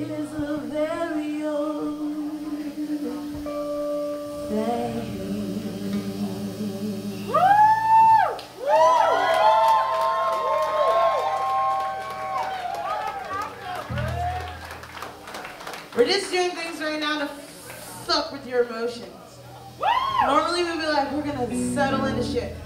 We're just doing things right now to fuck with your emotions. Normally we'd be like, we're gonna settle into shit.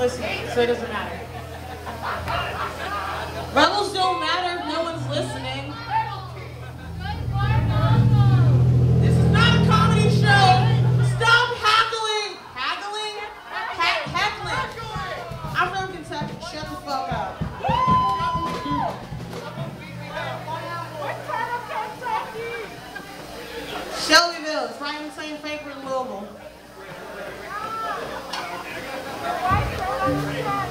Listening, so it doesn't matter. Rebels don't matter if no one's listening. This is not a comedy show. Stop haggling. Haggling? Ha- heckling. I'm from Kentucky. Shut the fuck up. Shelbyville. It's right between Frankfort and Louisville. Got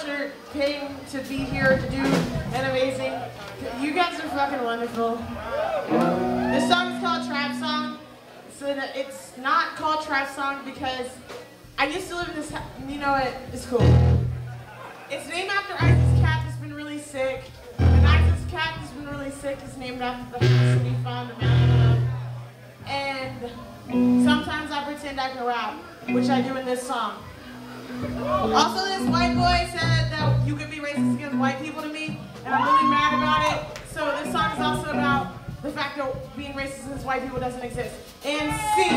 for paying to be here to do an amazing. You guys are fucking wonderful. This song is called Trap Song. So it's not called Trap Song because I used to live in this. You know what? It's cool. It's named after Isaac's cat that's been really sick. And Isaac's cat that's been really sick is named after the house that we found a mountain of. And sometimes I pretend I can rap, which I do in this song. Also, this white boy said that you could be racist against white people to me, and I'm really mad about it. So this song is also about the fact that being racist against white people doesn't exist. And C.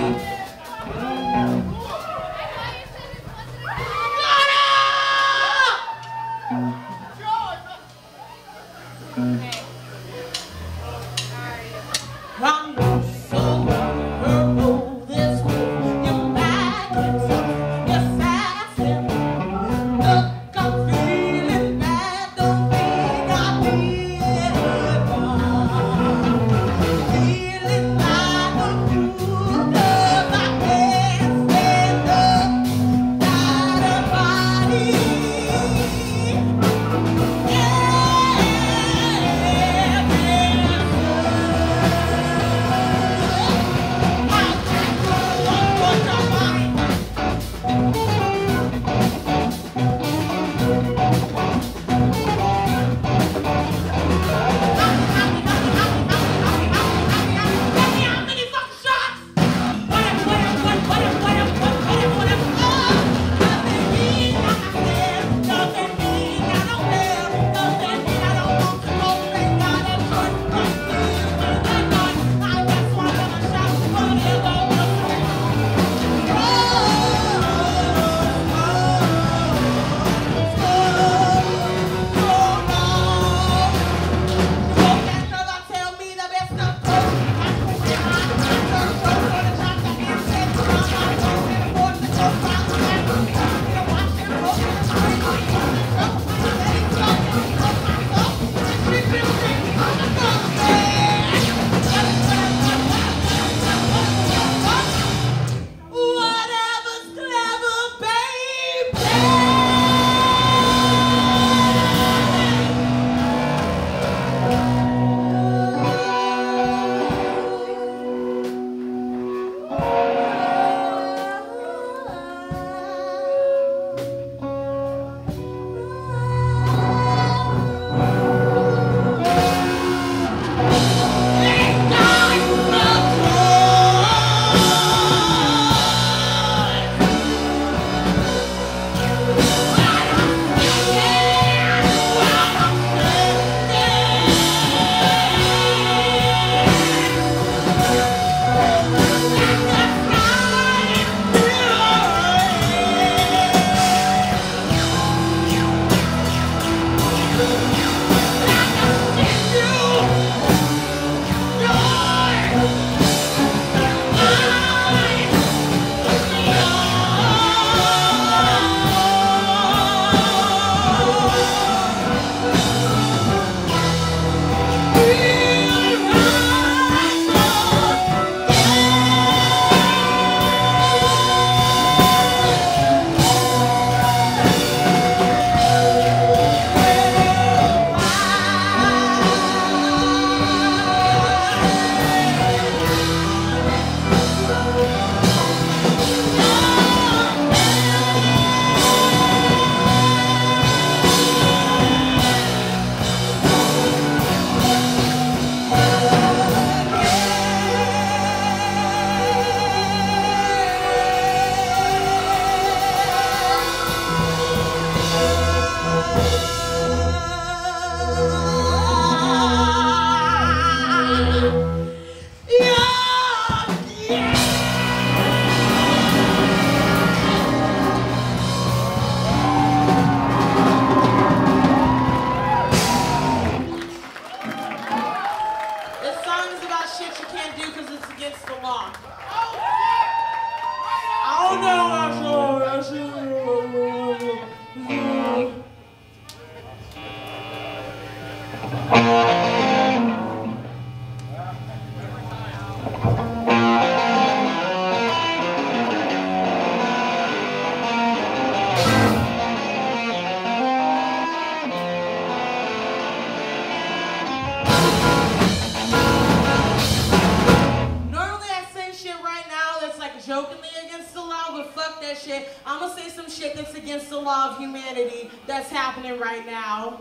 of humanity that's happening right now.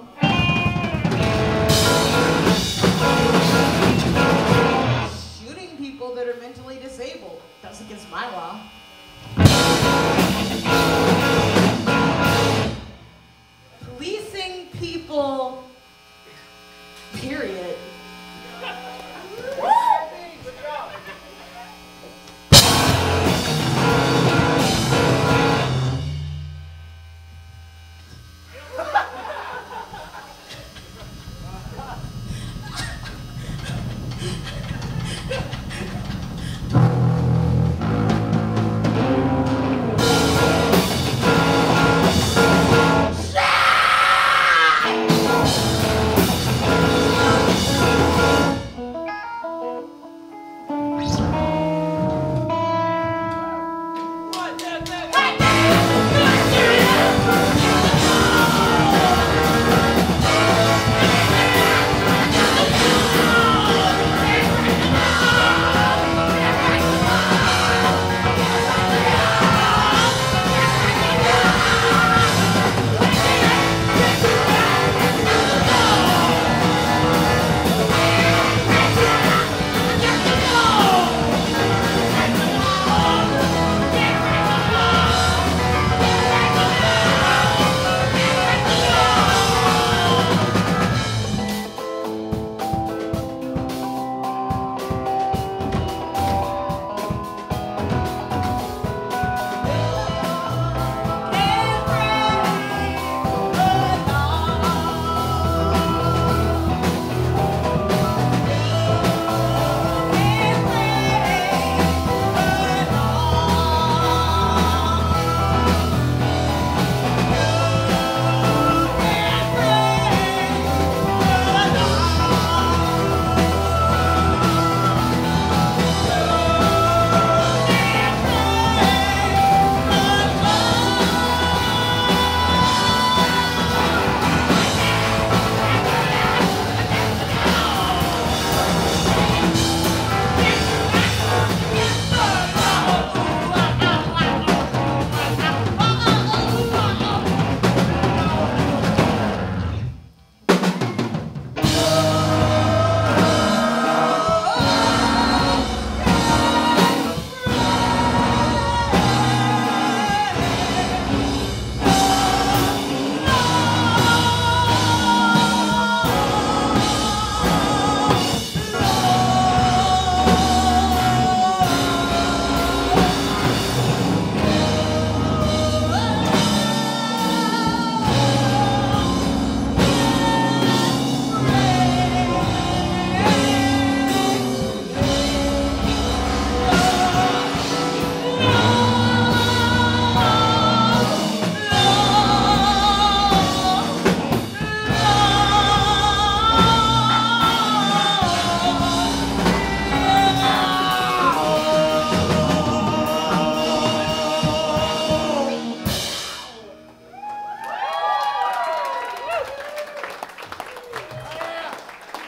Shooting people that are mentally disabled. That's against my law. Policing people, period.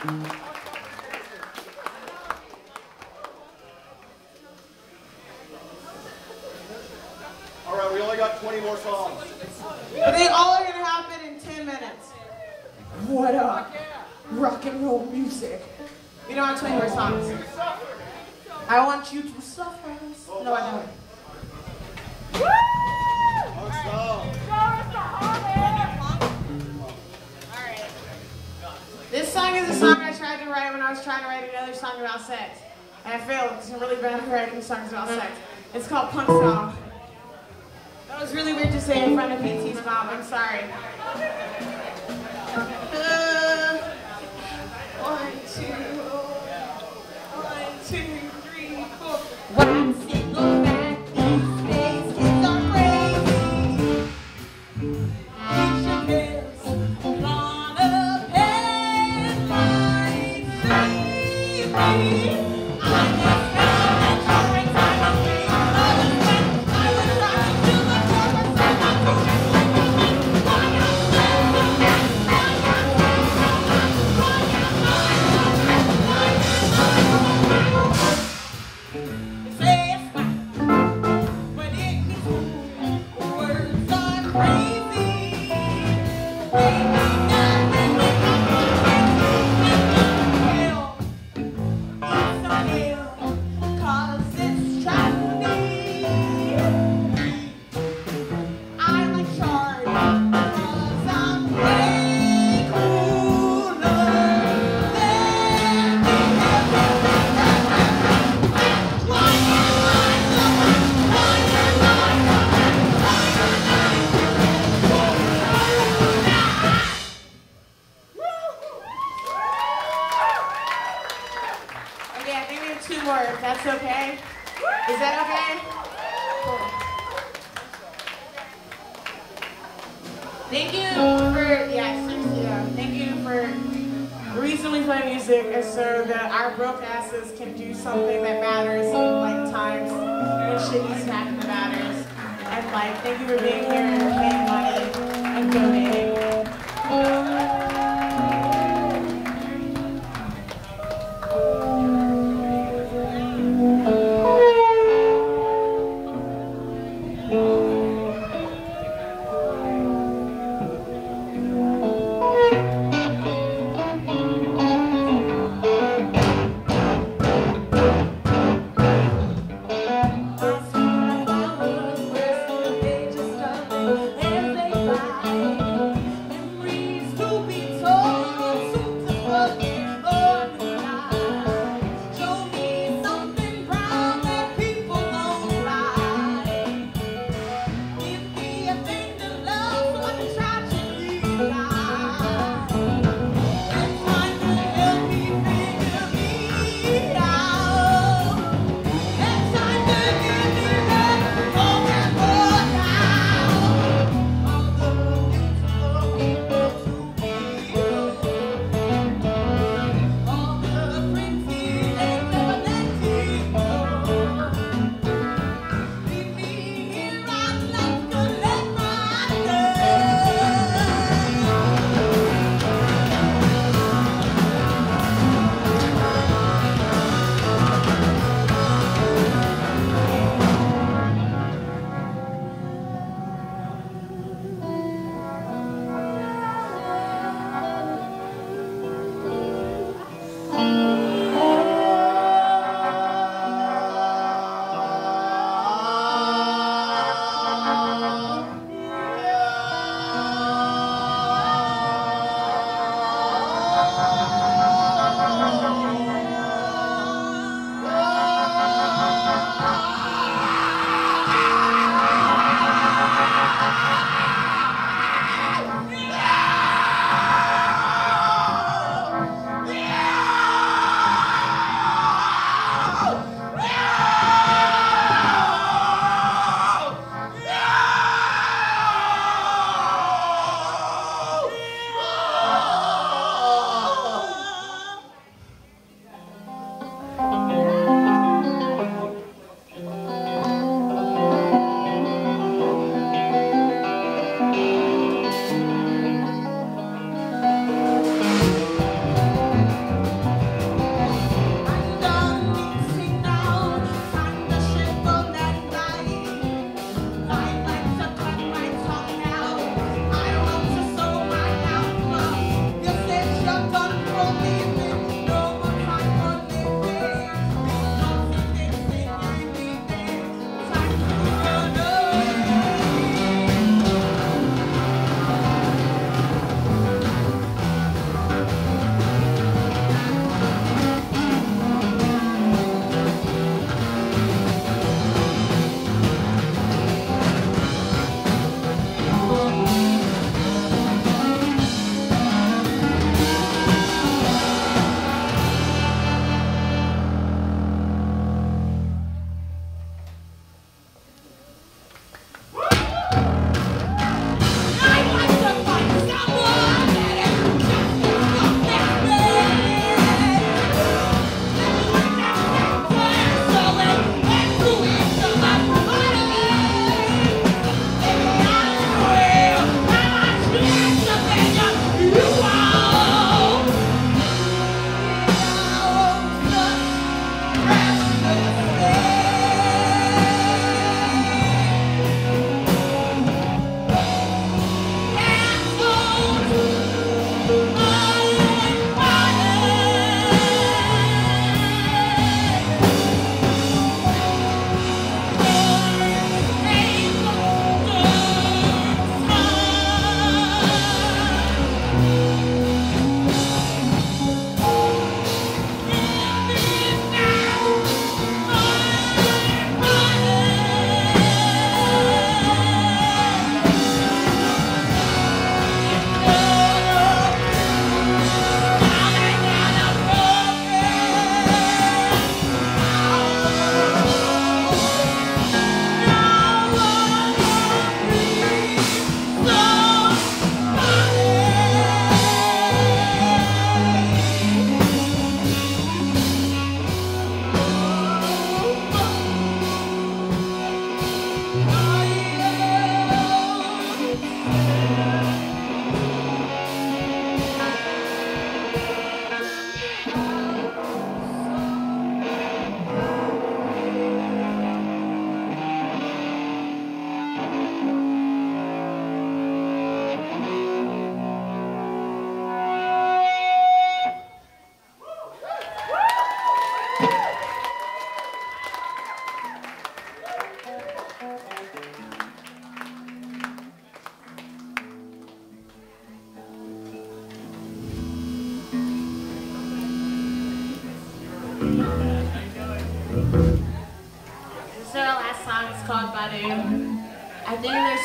All right, we only got 20 more songs. But they all are gonna happen in 10 minutes. What up? Rock and roll music. You don't have 20 more songs. I want you to suffer. Oh, no, I don't. Write when I was trying to write another song about sex. And I failed because I'm really bad at writing songs about sex. It's called Punk Song. That was really weird to say in front of PT's mom. I'm sorry. Uh, one, two, one, two.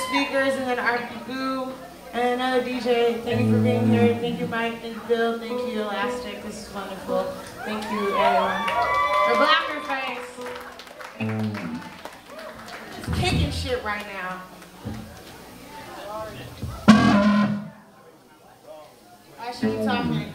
speakers, and then Arky Boo, and another DJ. Thank you for being here. Thank you, Mike. Thank you, Bill. Thank you, Elastic. This is wonderful. Thank you, everyone. For Blacker Face. It's kicking shit right now. Why should be talking.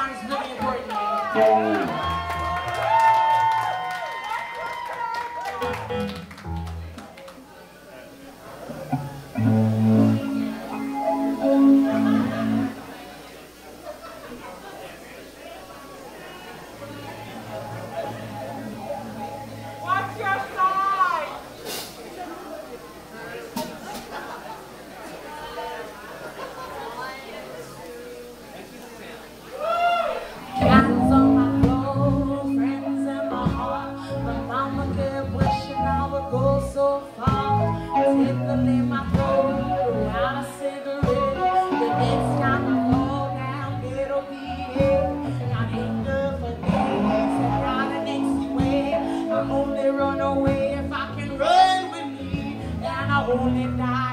time is really important. no if I can run with me, and I only die.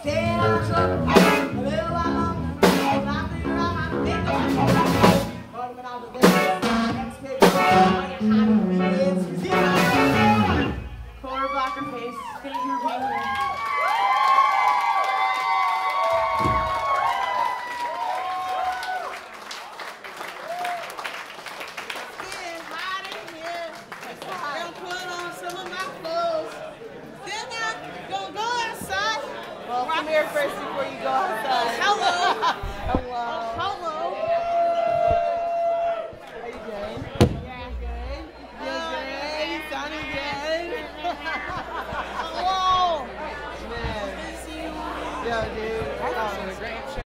Stand up, blow out.